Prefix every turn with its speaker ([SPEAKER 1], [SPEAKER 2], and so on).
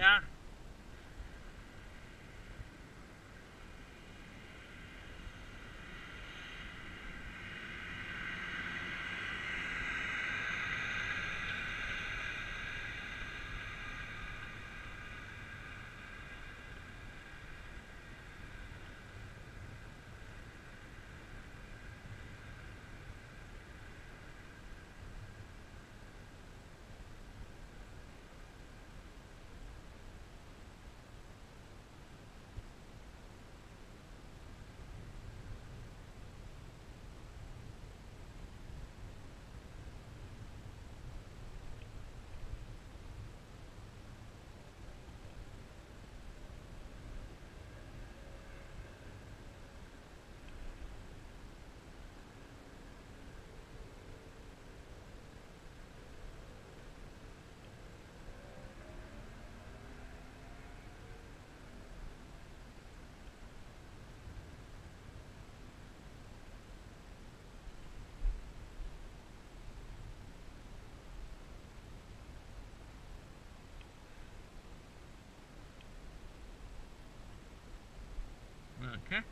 [SPEAKER 1] Yeah. Okay.